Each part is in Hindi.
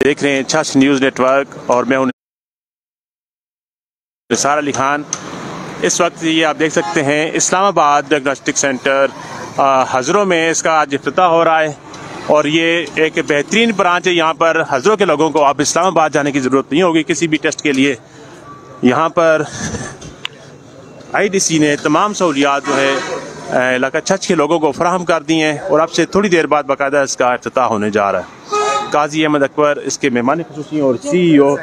देख रहे हैं छाछ न्यूज़ नेटवर्क और मैं हूँ निसार अली खान। इस वक्त ये आप देख सकते हैं इस्लामाबाद डायग्नोस्टिक सेंटर हज़रों में इसका आज अफ्ताह हो रहा है और ये एक बेहतरीन ब्रांच है। यहाँ पर हज़रों के लोगों को अब इस्लामाबाद जाने की ज़रूरत नहीं होगी किसी भी टेस्ट के लिए। यहाँ पर आईडीसी ने तमाम सहूलियात जो है इलाका छछ के लोगों को फ्राहम कर दी हैं और अब से थोड़ी देर बाद बाकायदा इसका अफ्ताह होने जा रहा है। काजी अहमद अकबर, इसके मेहमान खसूसी और C E O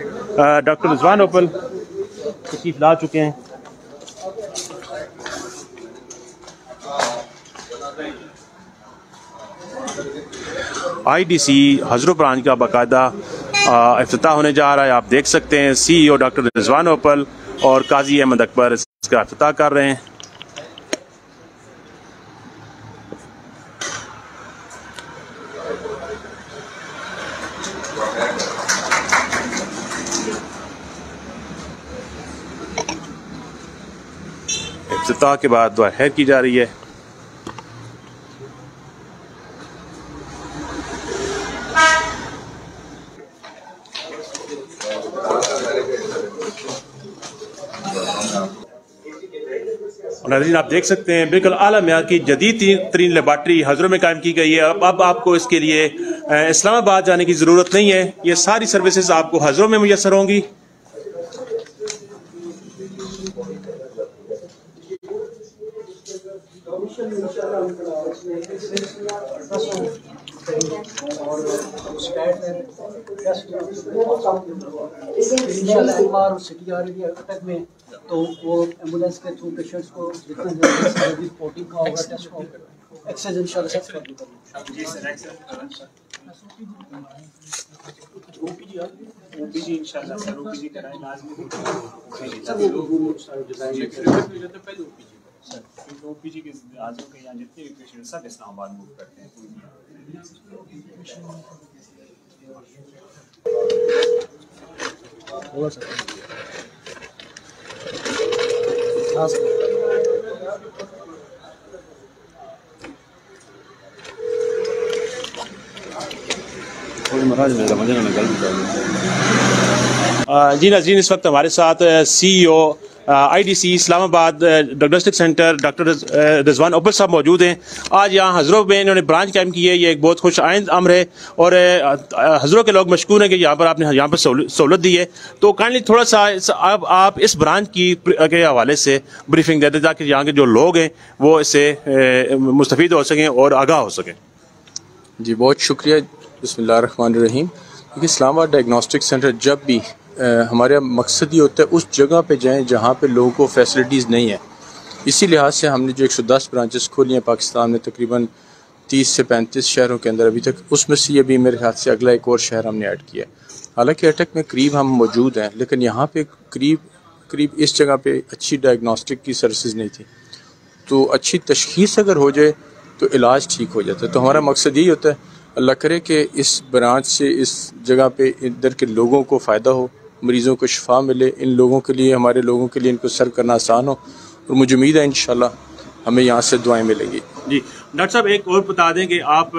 doctor Rizwan Uppal तशीफ ला चुके हैं। आई डी सी हजर ब्रांच का बाकायदा अफ्ताह होने जा रहा है। आप देख सकते हैं C E O doctor Rizwan Uppal और काजी अहमद अकबर इसका अफ्ताह कर रहे हैं। अफ्ताह के बाद दुआ खैर की जा रही है। नाजीन, आप देख सकते हैं, बिल्कुल आला मैार की जदीद तरीन लेबार्ट्री हजरों में कायम की गई है। अब अब आपको इसके लिए इस्लामाबाद जाने की ज़रूरत नहीं है। ये सारी सर्विसेज़ आपको हजरों में मैसर होंगी। में तो वो एंबुलेंस के थ्रू पेशेंट्स को जितना जल्दी रिपोर्टिंग का होगा टेस्ट का एक्सरसाइज इंशाल्लाह सब कर दूँगा जी सर ओपीजी ओपीजी इंशाल्लाह सर ओपीजी कराएँ लाजमी। सर वो रूम सारे डिज़ाइन तो पहले ओपीजी। सर क्योंकि ओपीजी के आजकल के यहाँ जितने भी पेशेंट सब इस्लामाबाद मूव करते हैं जी नाजीन इस वक्त हमारे साथ C E O I D C Islamabad diagnostic centre doctor Rizwan Uppal साहब मौजूद हैं। आज यहाँ हज़रों में इन्होंने ब्रांच कैम्प की है। ये एक बहुत खुश आइंद अमर है और हज़रों के लोग मशहूर हैं कि यहाँ पर आपने, यहाँ पर सहूलत दी है। तो काइंडली थोड़ा सा अब आप इस ब्रांच की के हवाले से ब्रीफिंग देते ताकि यहाँ के जो लोग हैं, वो इससे मुस्तफ़ हो सकें और आगाह हो सकें। जी, बहुत शुक्रिया। बसमीम देखिए, इस्लामाबाद डायग्नोस्टिक सेंटर जब भी हमारा मकसद ये होता है, उस जगह पे जाएँ जहाँ पे लोगों को फैसिलिटीज़ नहीं है। इसी लिहाज से हमने जो 110 ब्रांचेस खोली हैं पाकिस्तान में, तकरीबन 30 से 35 शहरों के अंदर अभी तक, उसमें से ये भी मेरे ख्याल से अगला एक और शहर हमने ऐड किया हालाँकि अटक में करीब हम मौजूद हैं, लेकिन यहाँ पे करीब करीब इस जगह पे अच्छी डायग्नोस्टिक की सर्विस नहीं थी। तो अच्छी तशखीस अगर हो जाए तो इलाज ठीक हो जाता है। तो हमारा मकसद यही होता है, अल्लाह करे कि इस ब्रांच से इस जगह पे इधर के लोगों को फ़ायदा हो। मरीज़ों को शफा मिले इन लोगों के लिए हमारे लोगों के लिए इनको सर्व करना आसान हो और मुझे उम्मीद है इन हमें यहाँ से दुआएँ मिलेंगी। जी डॉक्टर साहब एक और बता दें कि आप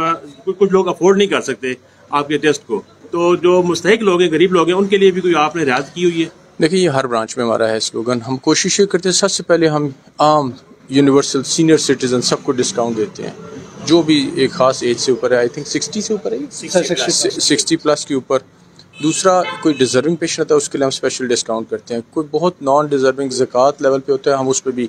कुछ लोग अफोर्ड नहीं कर सकते आपके टेस्ट को। तो जो मुस्तक लोग हैं गरीब लोग हैं उनके लिए भी कोई आपने रियायत की हुई है? देखिए ये हर ब्रांच में हमारा है स्लोगन। हम कोशिश ये करते हैं सबसे पहले हम आम यूनिवर्सल सीनियर सिटीजन सबको डिस्काउंट देते हैं। जो भी एक ख़ास एज से ऊपर है आई थिंक सिक्सटी से ऊपर है? सिक्सटी प्लस के ऊपर। दूसरा कोई डिज़र्विंग पेशेंट होता है उसके लिए हम स्पेशल डिस्काउंट करते हैं। कोई बहुत नॉन डिज़र्विंग ज़क़़त लेवल पे होता है हम उस पर भी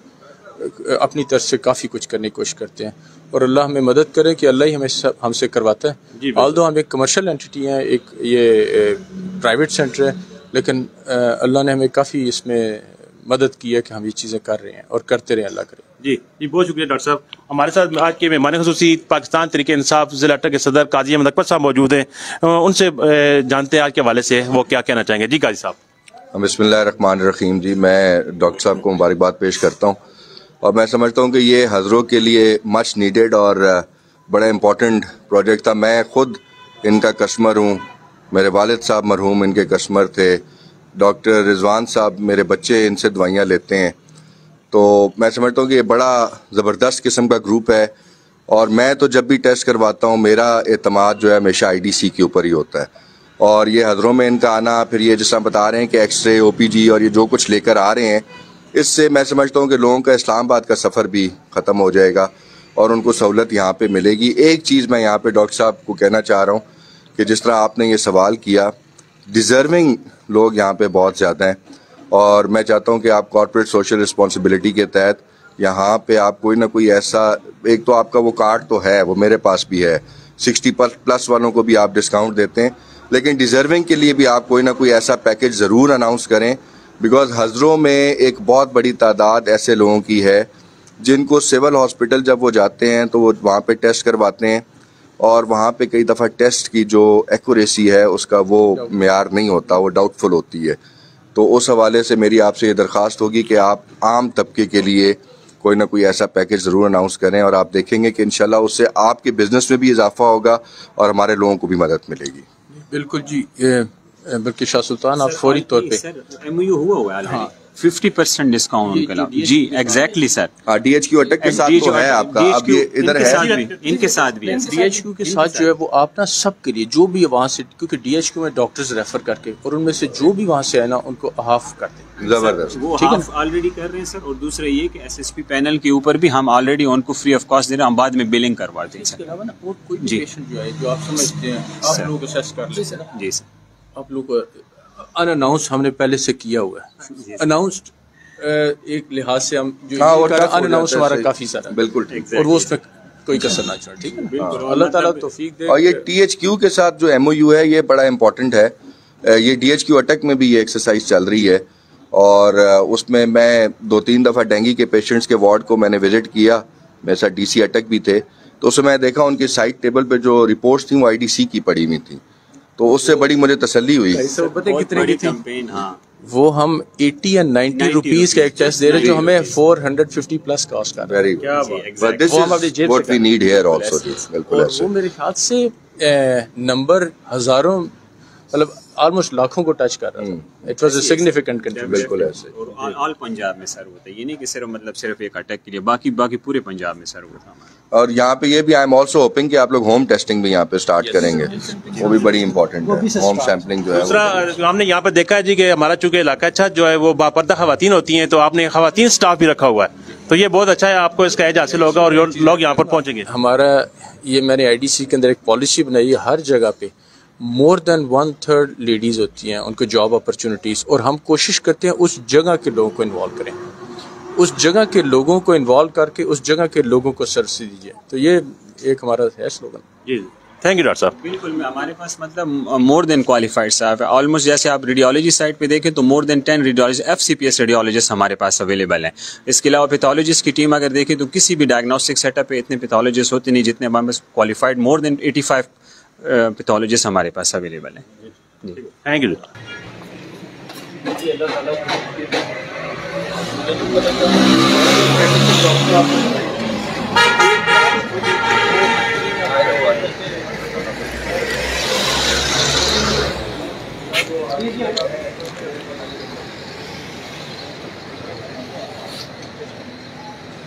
अपनी तरफ़ से काफ़ी कुछ करने की कोशिश करते हैं। और अल्लाह हमें मदद करें कि अल्लाह ही हमें हमसे करवाता है। आल दो हम एक कमर्शल एंटिटी हैं एक ये प्राइवेट सेंटर है लेकिन अल्लाह ने हमें काफ़ी इसमें मदद की है कि हम ये चीज़ें कर रहे हैं और करते रहे अल्लाह करें। जी जी बहुत शुक्रिया डॉक्टर साहब। हमारे साथ आज के मेहमान खसूसी पाकिस्तान तरीके इंसाफ जिला अटक के सदर काजी अहमद अकबर साहब मौजूद हैं। उनसे जानते हैं आज के हवाले से वो क्या कहना चाहेंगे। जी काजी साहब। बसमीम जी मैं डॉक्टर साहब को मुबारकबाद पेश करता हूँ। और मैं समझता हूँ कि ये हज़रों के लिए मच नीडेड और बड़ा इम्पोर्टेंट प्रोजेक्ट था। मैं ख़ुद इनका कस्टमर हूँ। मेरे वालिद साहब मरहूम इनके कस्टमर थे। डॉक्टर रिजवान साहब मेरे बच्चे, इनसे दवाइयाँ लेते हैं। तो मैं समझता हूँ कि ये बड़ा ज़बरदस्त किस्म का ग्रुप है और मैं तो जब भी टेस्ट करवाता हूँ, मेरा अतमाद जो है हमेशा आईडीसी के ऊपर ही होता है। और ये हजरों में इनका आना, फिर ये जिस बता रहे हैं कि एक्सरे ओपीजी और ये जो कुछ लेकर आ रहे हैं, इससे मैं समझता हूँ कि लोगों का इस्लामाबाद का सफ़र भी ख़त्म हो जाएगा और उनको सहूलत यहाँ पर मिलेगी। एक चीज़ मैं यहाँ पर डॉक्टर साहब को कहना चाह रहा हूँ कि जिस तरह आपने ये सवाल किया डिज़र्विंग लोग यहाँ पे बहुत ज़्यादा हैं। और मैं चाहता हूँ कि आप कॉरपोरेट सोशल रिस्पॉन्सिबिलिटी के तहत यहाँ पे आप कोई ना कोई ऐसा, एक तो आपका वो कार्ड तो है, वो मेरे पास भी है। सिक्सटी प्लस वालों को भी आप डिस्काउंट देते हैं। लेकिन डिज़र्विंग के लिए भी आप कोई ना कोई ऐसा पैकेज ज़रूर अनाउंस करें बिकॉज़ हज़रों में एक बहुत बड़ी तादाद ऐसे लोगों की है, जिनको सिविल हॉस्पिटल जब वो जाते हैं तो वो वहाँ पे टेस्ट करवाते हैं। और वहाँ पे कई दफ़ा टेस्ट की जो एक्यूरेसी है उसका वो मैार नहीं होता वो डाउटफुल होती है। तो उस हवाले से मेरी आपसे ये दरख्वास्त होगी कि आप आम तबके के लिए कोई ना कोई ऐसा पैकेज ज़रूर अनाउंस करें और आप देखेंगे कि इंशाल्लाह उससे आपके बिज़नेस में भी इजाफा होगा और हमारे लोगों को भी मदद मिलेगी। बिल्कुल जी बल्कि शाह सुल्तान आप फौरी तौर पे। एम हुआ हुआ है। हाँ फिफ्टी परसेंट डिस्काउंट उनके जी exactly sir D H Q Attock के साथ तो है आपका। अब ये इधर है। इनके साथ भी डी एच क्यू के साथ जो है वो आप ना सबके लिए जो भी वहाँ से क्योंकि डी एच क्यू में डॉक्टर्स रेफर करके और उनमें से जो भी वहाँ से है ना उनको हाफ़ करते हैं ज़बरदस्त। वो हाफ़ ऑलरेडी कर रहे हैं सर और दूसरा ये कि एसएसपी पैनल के ऊपर भी हम ऑलरेडी उनको फ्री ऑफ़ कॉस्ट दे रहे हैं हम बाद में बिलिंग करवाते हैं इसके अलावा ना और कोई भी पेशेंट जो है जो आप समझते हैं आप लोग असेस कर लेते हैं जी सर आप लोग अनअनाउंस हमने पहले से किया हुआ है। अनाउंस्ड एक लिहाज से हम जो हाँ, tough हो अनअनाउंस हमारा काफ़ी सारा बिल्कुल ठीक और वो उसमें कोई कसर ना छोड़े ठीक है हाँ, अल्लाह ताला तौफीक दे। और ये टी एच क्यू के साथ जो एमओयू है ये बड़ा इंपॉर्टेंट है। ये डी एच क्यू अटक में भी ये एक्सरसाइज चल रही है। और उसमें मैं दो तीन दफ़ा डेंगू के पेशेंट्स के वार्ड को मैंने विज़िट किया। मेरे साथ डी सी अटक भी थे। तो उसमें मैं देखा उनकी साइड टेबल पे जो रिपोर्ट्स थी वो आई डी सी की पड़ी हुई थी। तो उससे बड़ी मुझे तसल्ली हुई। कितने की थी हाँ। वो हम 80 या 90 90 रुपीस का एक टेस्ट दे रहे जो हमें 450 प्लस कॉस्ट कर रहा है। वेरी क्या बात but this is what we need here also बिल्कुल ऐसे। वो मेरे ख्याल से नंबर हज़ारों मतलब ऑलमोस्ट लाखों को टच कर रहा था। It was a significant contribution बिल्कुल ऐसे। और ऑल पंजाब में सर होता है ये नहीं कि सिर्फ़ मतलब सिर्फ़ एक अटैक के लिए बाकी बाकी पूरे पंजाब में सर होता हमारा। और यहाँ पे ये भी आई एम ऑल्सो होपिंग कि आप लोग होम टेस्टिंग भी यहाँ पे स्टार्ट करेंगे। वो भी बड़ी इंपॉर्टेंट है। होम सैम्पलिंग जो है दूसरा हमने यहाँ पर देखा है जी कि हमारा चूँकि इलाका अच्छा जो है वो बापर्दा खातन होती हैं तो आपने खातन स्टाफ भी रखा हुआ है। तो ये बहुत अच्छा है आपको इसका एज हासिल होगा और लोग यहाँ पर पहुँचेंगे। हमारा ये मैंने आईडीसी के अंदर एक पॉलिसी बनाई है हर जगह पे। More than one third ladies होती हैं उनको जॉब अपॉर्चुनिटीज़ और हम कोशिश करते हैं उस जगह के लोगों को इन्वॉल्व करें। उस जगह के लोगों को इन्वॉल्व करके उस जगह के लोगों को सर्विस दीजिए। तो ये एक हमारा है स्लोगन जी थैंक यू डॉक्टर साहब। बिल्कुल मैं हमारे पास मतलब मोर देन क्वालिफाइड साहब है। ऑलमोस्ट जैसे आप रेडियोलॉजी साइड पे देखें तो more than ten radiology F C P S radiologist हमारे पास अवेलेबल हैं। इसके अलावा पैथोलॉजिस्ट की टीम अगर देखें तो किसी भी डायग्नोस्टिक सेटअप पे इतने पैथोलॉजिस्ट होते नहीं जितने हमारे पास qualified more than eighty five pathologist हमारे पास अवेलेबल हैं। थैंक यू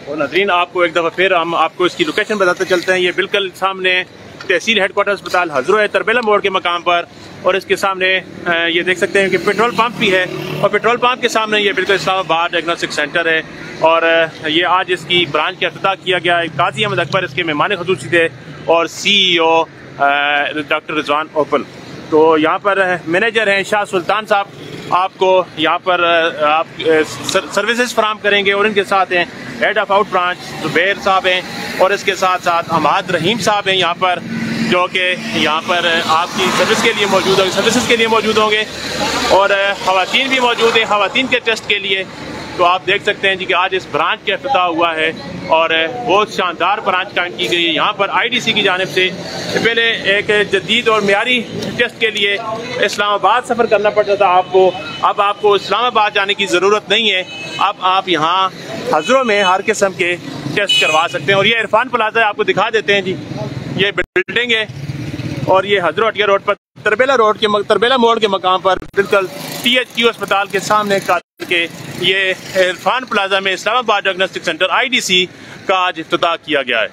और नजरीन आपको एक दफ़ा फिर हम आपको इसकी लोकेशन बताते चलते हैं। ये बिल्कुल सामने तहसील हेडक्वार्टर अस्पताल हजरो है तरबेला मोड़ के मकाम पर, और इसके सामने ये देख सकते हैं कि पेट्रोल पंप भी है, और पेट्रोल पंप के सामने ये बिल्कुल इस्लामाबाद डायग्नोस्टिक सेंटर है, और ये आज इसकी ब्रांच का अफ्ताह किया गया काजी अहमद अकबर, इसके मेहमान खसूसी थे, और C E O doctor Rizwan ओपल। तो यहाँ पर मैनेजर हैं शाह सुल्तान साहब आपको यहाँ पर आप सर्विसेज़ फ्राहम करेंगे और इनके साथ हैं head of out branch Zubair साहब हैं और इसके साथ साथ अहमद रहीम साहब हैं यहाँ पर, जो कि यहाँ पर आपकी सर्विस के लिए मौजूद होंगे सर्विसेज़ के लिए मौजूद होंगे और खातन भी मौजूद हैं, खातन के टेस्ट के लिए। तो आप देख सकते हैं जी कि आज इस ब्रांच का अफ्ताह हुआ है और बहुत शानदार ब्रांच कायम की गई है। यहाँ पर आईडीसी की जानब से पहले एक जदीद और म्यारी टेस्ट के लिए इस्लामाबाद सफ़र करना पड़ता था। आपको, अब आपको इस्लामाबाद जाने की ज़रूरत नहीं है। अब आप यहाँ हजरों में हर किस्म के टेस्ट करवा सकते हैं और ये इरफान प्लाजा आपको दिखा देते हैं जी। ये बिल्डिंग है और ये हजरो अटिया रोड पर तरबेला रोड के तरबेला मोड़ के मकाम पर बिल्कुल टी एच क्यू अस्पताल के सामने का ये इरफान प्लाजा में Islamabad diagnostic centre I D C का आज अफ्त किया गया है।